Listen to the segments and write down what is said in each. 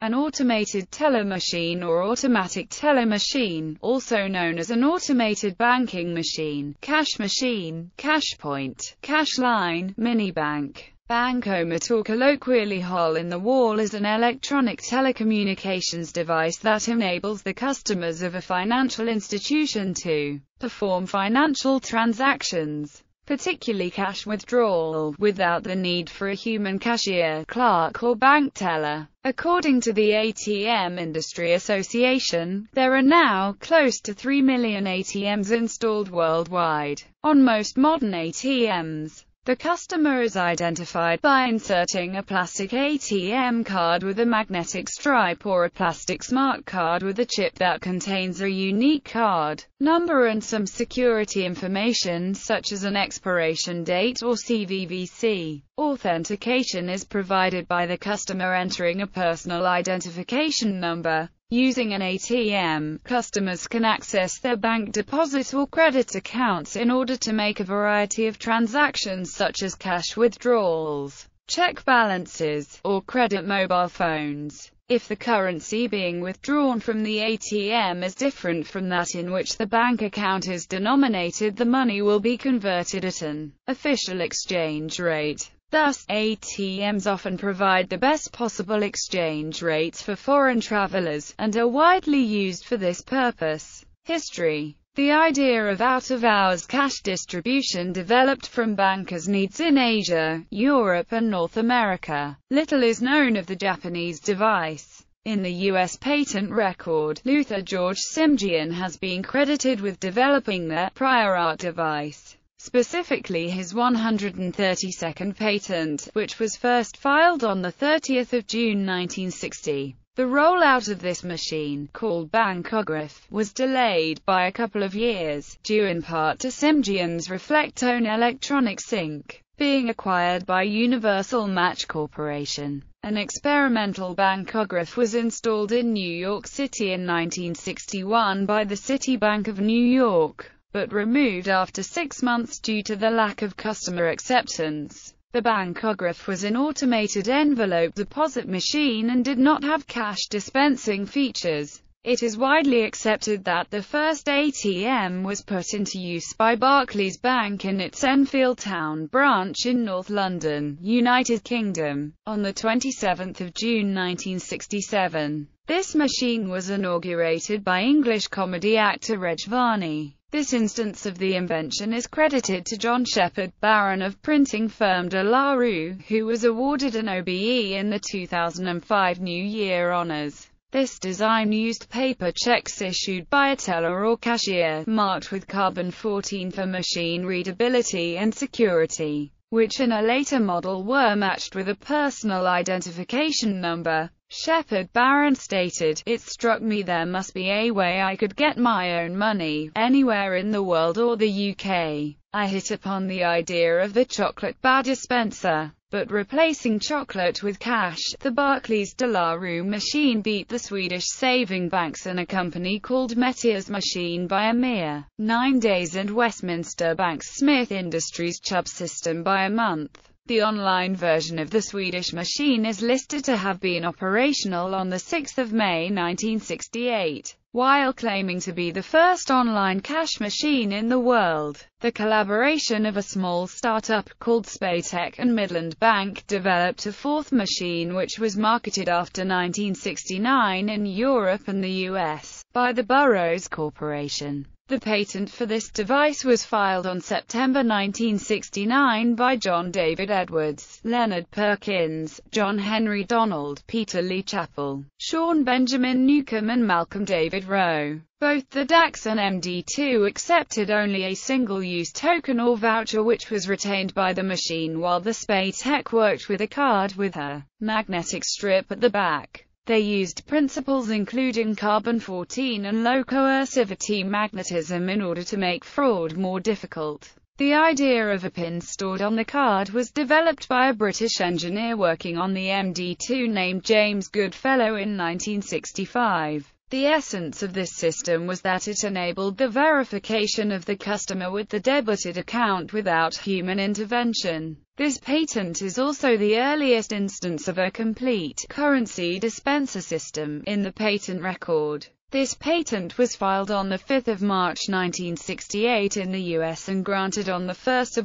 An automated teller machine or automatic teller machine, also known as an automated banking machine, cash machine, cash point, cash line, mini bank, bankomat or colloquially hole in the wall is an electronic telecommunications device that enables the customers of a financial institution to perform financial transactions particularly cash withdrawal, without the need for a human cashier, clerk or bank teller. According to the ATM Industry Association, there are now close to 3 million ATMs installed worldwide. On most modern ATMs, the customer is identified by inserting a plastic ATM card with a magnetic stripe or a plastic smart card with a chip that contains a unique card number and some security information such as an expiration date or CVV. Authentication is provided by the customer entering a personal identification number. Using an ATM, customers can access their bank deposit or credit accounts in order to make a variety of transactions such as cash withdrawals, check balances, or credit mobile phones. If the currency being withdrawn from the ATM is different from that in which the bank account is denominated the money will be converted at an official exchange rate. Thus, ATMs often provide the best possible exchange rates for foreign travelers, and are widely used for this purpose. History The idea of out-of-hours cash distribution developed from bankers' needs in Asia, Europe and North America. Little is known of the Japanese device. In the U.S. patent record, Luther George Simjian has been credited with developing the prior art device specifically his 132nd patent, which was first filed on 30 June 1960. The rollout of this machine, called Bankograph, was delayed by a couple of years, due in part to Simjian's Reflectone Electronics Inc. being acquired by Universal Match Corporation. An experimental bankograph was installed in New York City in 1961 by the City Bank of New York but removed after six months due to the lack of customer acceptance. The bankograph was an automated envelope deposit machine and did not have cash dispensing features. It is widely accepted that the first ATM was put into use by Barclays Bank in its Enfield Town branch in North London, United Kingdom, on 27 June 1967. This machine was inaugurated by English comedy actor Reg Varney. This instance of the invention is credited to John Shepherd, Baron of printing firm De La Rue, who was awarded an OBE in the 2005 New Year Honors. This design used paper checks issued by a teller or cashier, marked with carbon 14 for machine readability and security, which in a later model were matched with a personal identification number. Shepherd-Barron stated, It struck me there must be a way I could get my own money, anywhere in the world or the UK. I hit upon the idea of the chocolate bar dispenser. But replacing chocolate with cash, the Barclays de la Rue machine beat the Swedish saving banks and a company called Metior's machine by a mere nine days and Westminster Bank's Smith Industries Chubb system by a month. The online version of the Swedish machine is listed to have been operational on 6 May 1968. While claiming to be the first online cash machine in the world, the collaboration of a small startup called Speytec and Midland Bank developed a fourth machine which was marketed after 1969 in Europe and the US by the Burroughs Corporation. The patent for this device was filed on September 1969 by John David Edwards, Leonard Perkins, John Henry Donald, Peter Lee Chappell, Sean Benjamin Newcomb and Malcolm David Rowe. Both the DACS and MD2 accepted only a single-use token or voucher which was retained by the machine while the Speytec worked with a card with a magnetic strip at the back. They used principles including carbon-14 and low coercivity magnetism in order to make fraud more difficult. The idea of a pin stored on the card was developed by a British engineer working on the MD2 named James Goodfellow in 1965. The essence of this system was that it enabled the verification of the customer with the debited account without human intervention. This patent is also the earliest instance of a complete currency dispenser system in the patent record. This patent was filed on 5 March 1968 in the US and granted on 1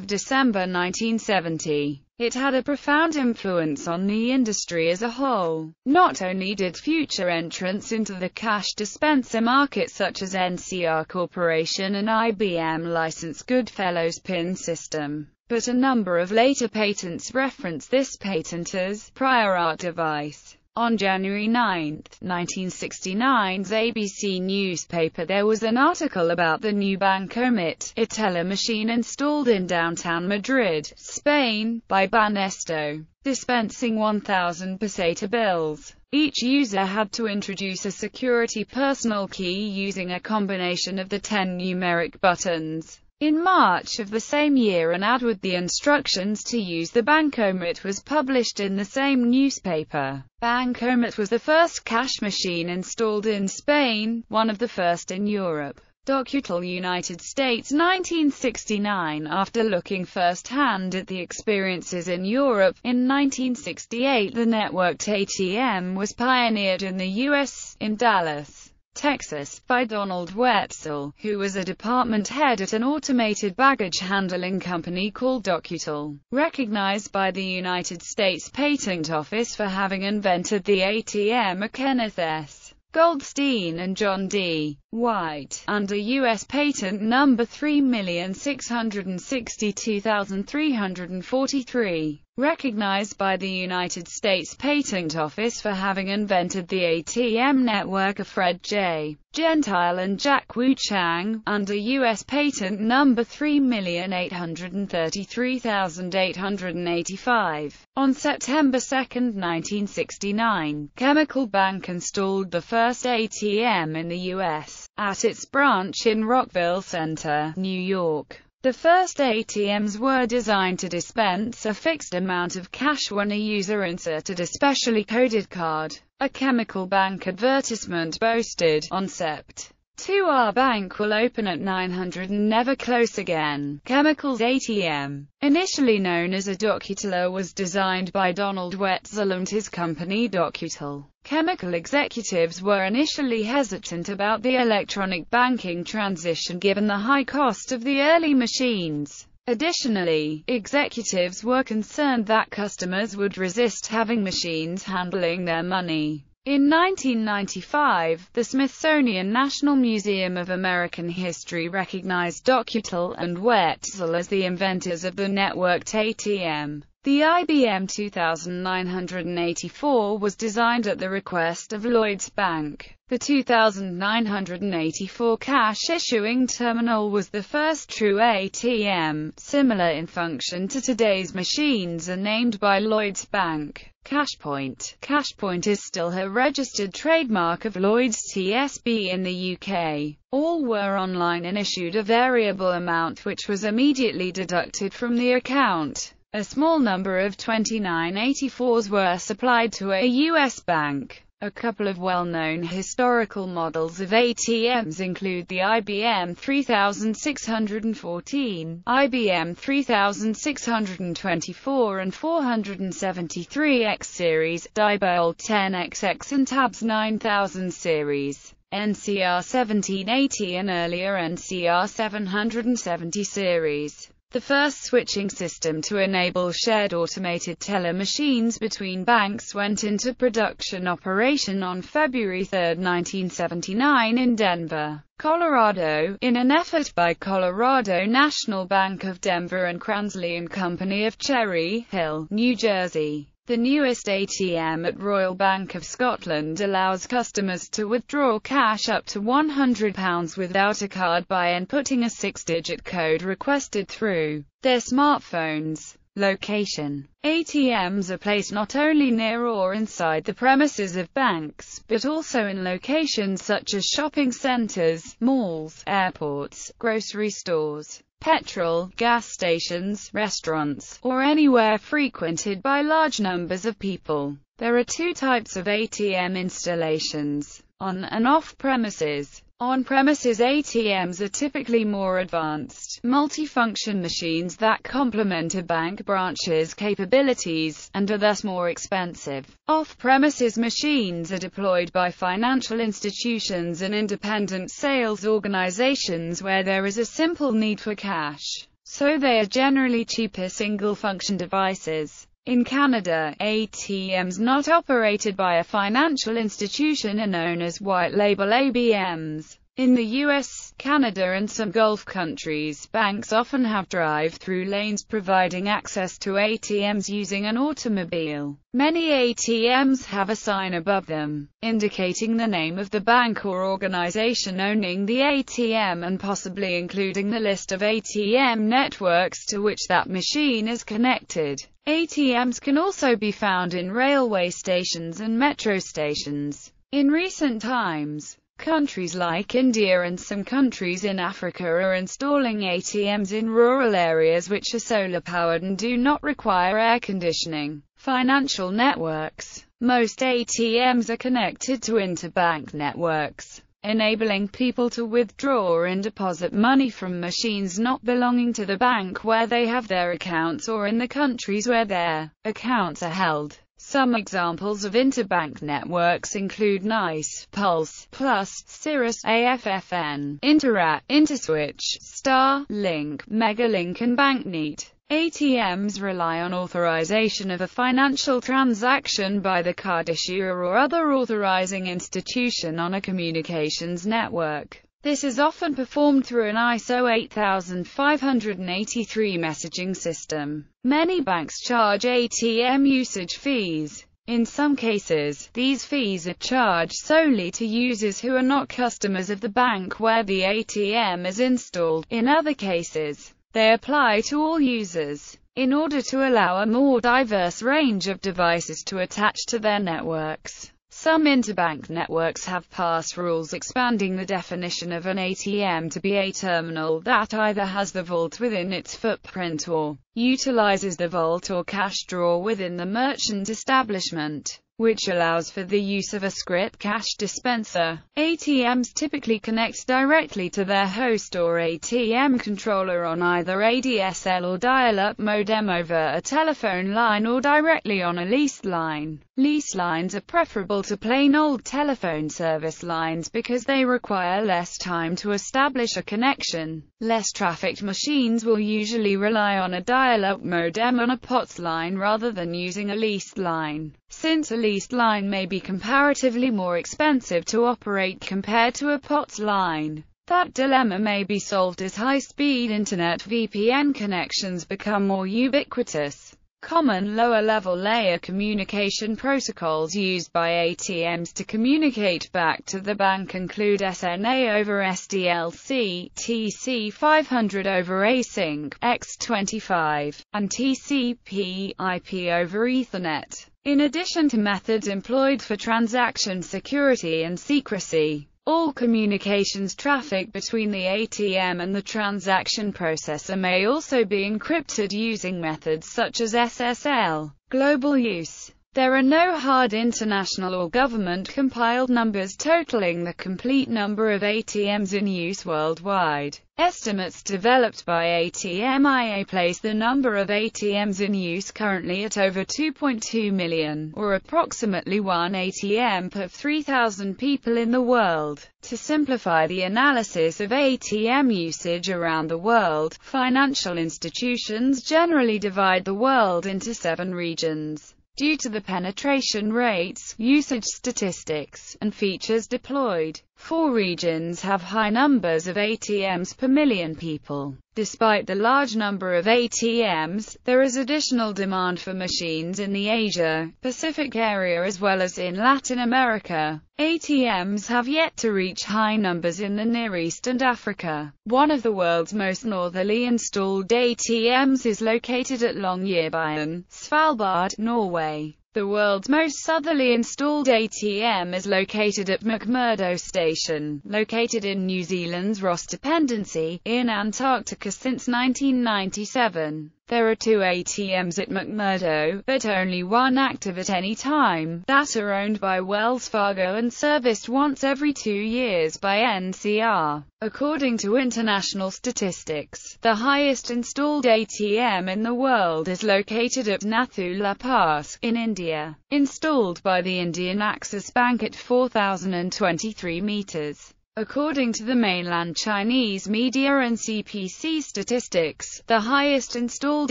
December 1970. It had a profound influence on the industry as a whole. Not only did future entrants into the cash dispenser market such as NCR Corporation and IBM license Goodfellow's PIN system, but a number of later patents reference this patent as prior art device. On January 9, 1969's ABC newspaper there was an article about the new Bancomat, a teller machine installed in downtown Madrid, Spain, by Banesto, dispensing 1,000 peseta bills. Each user had to introduce a security personal key using a combination of the 10 numeric buttons. In March of the same year an ad with the instructions to use the Bancomat was published in the same newspaper. Bancomat was the first cash machine installed in Spain, one of the first in Europe. Docutel United States 1969 After looking first-hand at the experiences in Europe, in 1968 the networked ATM was pioneered in the U.S., in Dallas. Texas, by Donald Wetzel, who was a department head at an automated baggage handling company called Docutel, recognized by the United States Patent Office for having invented the ATM. Kenneth S. Goldstein and John D. White, under U.S. Patent Number 3662343, recognized by the United States Patent Office for having invented the ATM network of Fred J. Gentile and Jack Wu Chang, under U.S. Patent Number 3833885. On September 2, 1969, Chemical Bank installed the first ATM in the U.S at its branch in Rockville Centre, New York. The first ATMs were designed to dispense a fixed amount of cash when a user inserted a specially coded card. A chemical bank advertisement boasted, on Sept. 2 Our bank will open at 900 and never close again. Chemicals ATM, initially known as a Docuteller was designed by Donald Wetzel and his company Docutel. Chemical executives were initially hesitant about the electronic banking transition given the high cost of the early machines. Additionally, executives were concerned that customers would resist having machines handling their money. In 1995, the Smithsonian National Museum of American History recognized Docutel and Wetzel as the inventors of the networked ATM. The IBM 2984 was designed at the request of Lloyds Bank. The 2984 cash issuing terminal was the first true ATM, similar in function to today's machines and named by Lloyds Bank. Cashpoint. Cashpoint is still a registered trademark of Lloyds TSB in the UK. All were online and issued a variable amount which was immediately deducted from the account. A small number of 2984s were supplied to a US bank. A couple of well-known historical models of ATMs include the IBM 3614, IBM 3624 and 473X series, Diebold 10XX and TABS 9000 series. NCR 1780 and earlier NCR 770 series the first switching system to enable shared automated teller machines between banks went into production operation on February 3, 1979 in Denver, Colorado, in an effort by Colorado National Bank of Denver and Kranzley and Company of Cherry Hill, New Jersey. The newest ATM at Royal Bank of Scotland allows customers to withdraw cash up to £100 without a card by inputting a six-digit code requested through their smartphones. Location ATMs are placed not only near or inside the premises of banks, but also in locations such as shopping centers, malls, airports, grocery stores, petrol, gas stations, restaurants, or anywhere frequented by large numbers of people. There are two types of ATM installations. on and off premises. On-premises ATMs are typically more advanced, multifunction machines that complement a bank branch's capabilities, and are thus more expensive. Off-premises machines are deployed by financial institutions and independent sales organizations where there is a simple need for cash. So they are generally cheaper single-function devices. In Canada, ATMs not operated by a financial institution are known as white-label ABMs. In the US, Canada and some Gulf countries, banks often have drive-through lanes providing access to ATMs using an automobile. Many ATMs have a sign above them, indicating the name of the bank or organization owning the ATM and possibly including the list of ATM networks to which that machine is connected. ATMs can also be found in railway stations and metro stations. In recent times, Countries like India and some countries in Africa are installing ATMs in rural areas which are solar-powered and do not require air conditioning. Financial networks. Most ATMs are connected to interbank networks, enabling people to withdraw and deposit money from machines not belonging to the bank where they have their accounts or in the countries where their accounts are held. Some examples of interbank networks include NYCE, Pulse, Plus, Cirrus, AFFN, Interac, Interswitch, Star, Link, Megalink and BancNet. ATMs rely on authorization of a financial transaction by the card issuer or other authorizing institution on a communications network. This is often performed through an ISO 8583 messaging system. Many banks charge ATM usage fees. In some cases, these fees are charged solely to users who are not customers of the bank where the ATM is installed. In other cases, they apply to all users. In order to allow a more diverse range of devices to attach to their networks, some interbank networks have passed rules expanding the definition of an ATM to be a terminal that either has the vault within its footprint or utilizes the vault or cash drawer within the merchant establishment which allows for the use of a script cash dispenser. ATMs typically connect directly to their host or ATM controller on either ADSL or dial-up modem over a telephone line or directly on a leased line. Lease lines are preferable to plain old telephone service lines because they require less time to establish a connection. Less trafficked machines will usually rely on a dial-up modem on a POTS line rather than using a leased line. Since a leased line may be comparatively more expensive to operate compared to a POTS line, that dilemma may be solved as high-speed internet VPN connections become more ubiquitous. Common lower-level layer communication protocols used by ATMs to communicate back to the bank include SNA over SDLC, TC500 over Async, X25, and TCP IP over Ethernet. In addition to methods employed for transaction security and secrecy, all communications traffic between the ATM and the transaction processor may also be encrypted using methods such as SSL. Global use there are no hard international or government-compiled numbers totaling the complete number of ATMs in use worldwide. Estimates developed by ATMIA place the number of ATMs in use currently at over 2.2 million, or approximately one ATM per 3,000 people in the world. To simplify the analysis of ATM usage around the world, financial institutions generally divide the world into seven regions. Due to the penetration rates, usage statistics, and features deployed, four regions have high numbers of ATMs per million people. Despite the large number of ATMs, there is additional demand for machines in the Asia-Pacific area as well as in Latin America. ATMs have yet to reach high numbers in the Near East and Africa. One of the world's most northerly installed ATMs is located at Longyearbyen, Svalbard, Norway. The world's most southerly installed ATM is located at McMurdo Station, located in New Zealand's Ross Dependency, in Antarctica since 1997. There are two ATMs at McMurdo, but only one active at any time, that are owned by Wells Fargo and serviced once every two years by NCR. According to international statistics, the highest installed ATM in the world is located at Nathula Pass, in India, installed by the Indian Axis Bank at 4,023 meters. According to the mainland Chinese media and CPC statistics, the highest installed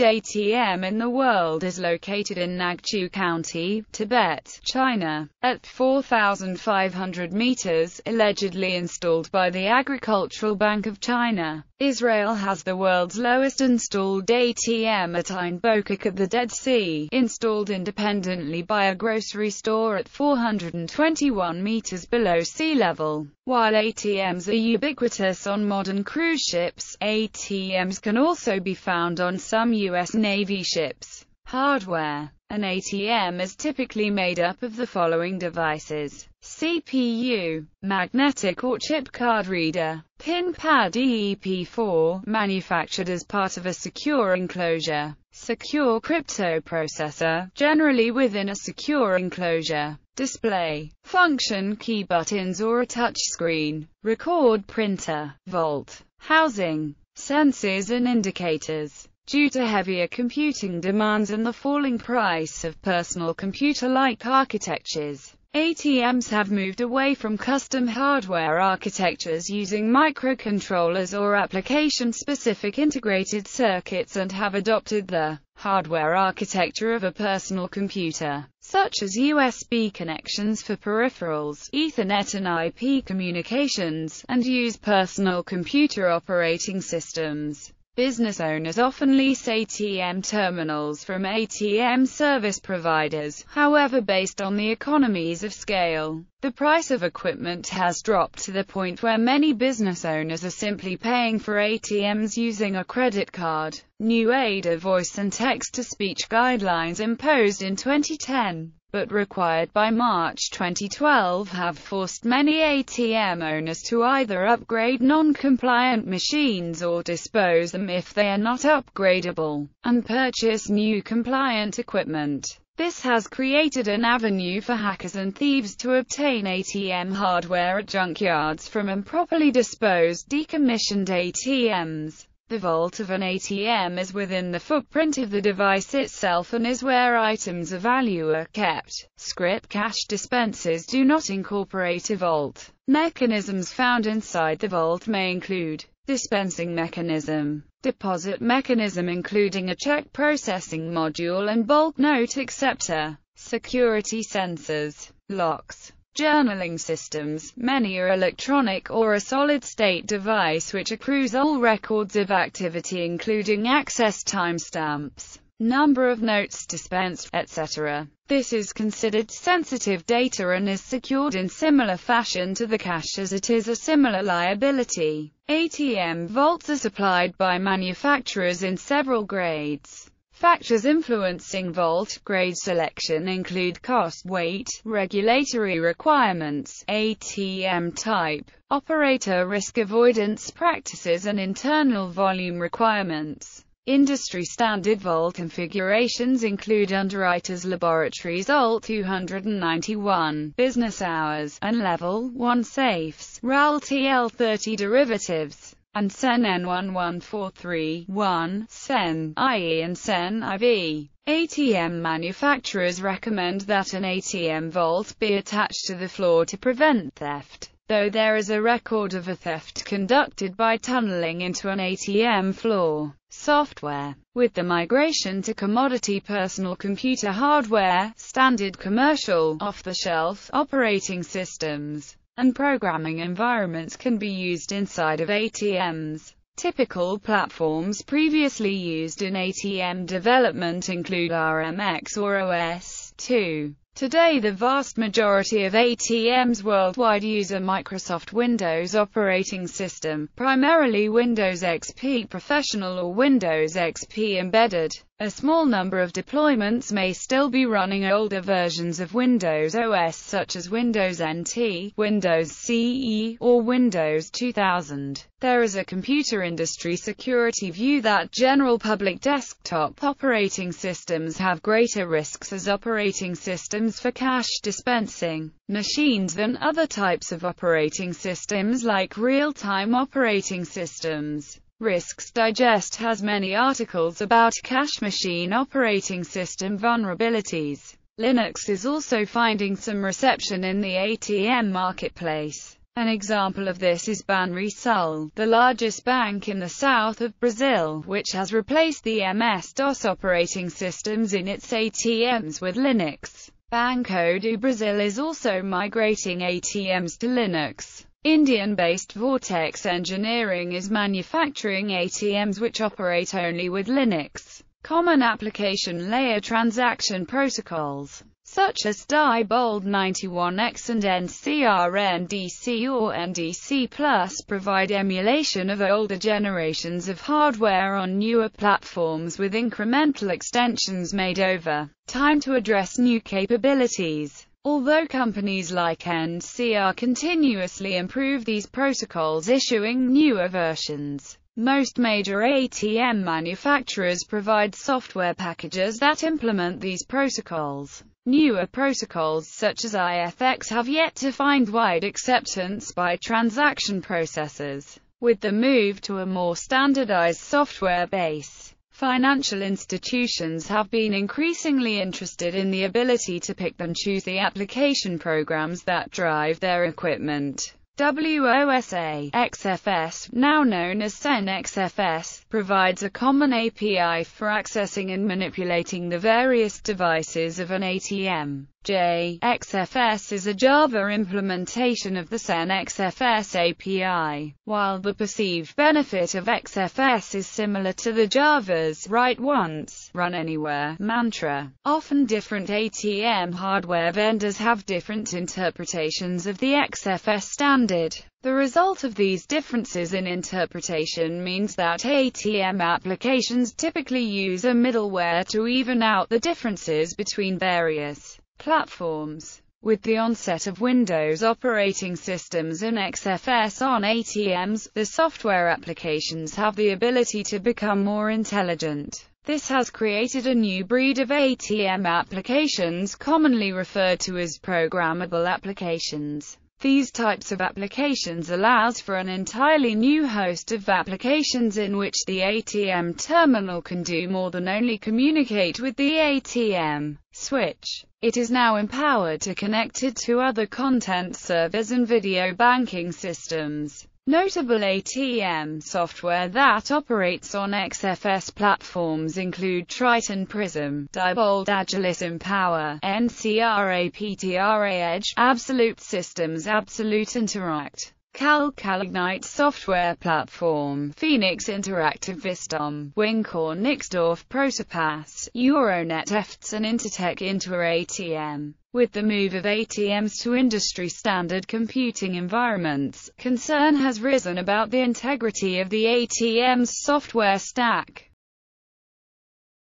ATM in the world is located in Nagchu County, Tibet, China, at 4,500 meters, allegedly installed by the Agricultural Bank of China. Israel has the world's lowest installed ATM at Ein Bokek at the Dead Sea, installed independently by a grocery store at 421 meters below sea level. While ATMs are ubiquitous on modern cruise ships, ATMs can also be found on some U.S. Navy ships. Hardware An ATM is typically made up of the following devices. CPU, magnetic or chip card reader, pin pad EPP4, manufactured as part of a secure enclosure, secure crypto processor, generally within a secure enclosure, display, function key buttons or a touchscreen, record printer, vault, housing, sensors and indicators. Due to heavier computing demands and the falling price of personal computer-like architectures, ATMs have moved away from custom hardware architectures using microcontrollers or application-specific integrated circuits and have adopted the hardware architecture of a personal computer, such as USB connections for peripherals, Ethernet and IP communications, and use personal computer operating systems. Business owners often lease ATM terminals from ATM service providers, however based on the economies of scale, the price of equipment has dropped to the point where many business owners are simply paying for ATMs using a credit card. New ADA voice and text-to-speech guidelines imposed in 2010 but required by March 2012 have forced many ATM owners to either upgrade non-compliant machines or dispose them if they are not upgradable, and purchase new compliant equipment. This has created an avenue for hackers and thieves to obtain ATM hardware at junkyards from improperly disposed decommissioned ATMs. The vault of an ATM is within the footprint of the device itself and is where items of value are kept. Script cash dispensers do not incorporate a vault. Mechanisms found inside the vault may include dispensing mechanism, deposit mechanism including a check processing module and bulk note acceptor, security sensors, locks, journaling systems, many are electronic or a solid-state device which accrues all records of activity including access timestamps, number of notes dispensed, etc. This is considered sensitive data and is secured in similar fashion to the cash as it is a similar liability. ATM vaults are supplied by manufacturers in several grades. Factors influencing vault grade selection include cost, weight, regulatory requirements, ATM type, operator risk avoidance practices and internal volume requirements. Industry standard vault configurations include Underwriters Laboratories UL 291, business hours, and level 1 safes, RAL TL30 derivatives and CEN N11431, CEN, IE and CEN IV. ATM manufacturers recommend that an ATM vault be attached to the floor to prevent theft, though there is a record of a theft conducted by tunneling into an ATM floor. Software. With the migration to commodity personal computer hardware, standard commercial, off-the-shelf, operating systems, and programming environments can be used inside of ATMs. Typical platforms previously used in ATM development include RMX or OS/2. Today the vast majority of ATMs worldwide use a Microsoft Windows operating system, primarily Windows XP Professional or Windows XP Embedded. A small number of deployments may still be running older versions of Windows OS such as Windows NT, Windows CE, or Windows 2000. There is a computer industry security view that general public desktop operating systems have greater risks as operating systems for cash dispensing machines than other types of operating systems like real-time operating systems. Risks Digest has many articles about cash machine operating system vulnerabilities. Linux is also finding some reception in the ATM marketplace. An example of this is Banrisul, the largest bank in the south of Brazil, which has replaced the MS-DOS operating systems in its ATMs with Linux. Banco do Brasil is also migrating ATMs to Linux. Indian-based Vortex Engineering is manufacturing ATMs which operate only with Linux. Common application layer transaction protocols, such as Diebold 91X and NCR-NDC or NDC+, provide emulation of older generations of hardware on newer platforms with incremental extensions made over time to address new capabilities. Although companies like NCR continuously improve these protocols issuing newer versions, most major ATM manufacturers provide software packages that implement these protocols. Newer protocols such as IFX have yet to find wide acceptance by transaction processors. With the move to a more standardized software base, Financial institutions have been increasingly interested in the ability to pick and choose the application programs that drive their equipment. WOSA XFS, now known as CEN XFS, provides a common API for accessing and manipulating the various devices of an ATM. J. XFS is a Java implementation of the CEN XFS API, while the perceived benefit of XFS is similar to the Java's write once, run anywhere mantra. Often different ATM hardware vendors have different interpretations of the XFS standard. The result of these differences in interpretation means that ATM applications typically use a middleware to even out the differences between various platforms. With the onset of Windows operating systems and XFS on ATMs, the software applications have the ability to become more intelligent. This has created a new breed of ATM applications commonly referred to as programmable applications. These types of applications allows for an entirely new host of applications in which the ATM terminal can do more than only communicate with the ATM switch. It is now empowered to connect it to other content servers and video banking systems. Notable ATM software that operates on XFS platforms include Triton Prism, Diebold Agilis Empower, NCR APTRA Edge, Absolute Systems Absolute Interact. KAL Kalignite software platform, Phoenix Interactive Vistom, Wincor Nixdorf ProTopas, Euronet EFTS and Intertech Inter ATM. With the move of ATMs to industry-standard computing environments, concern has risen about the integrity of the ATM's software stack.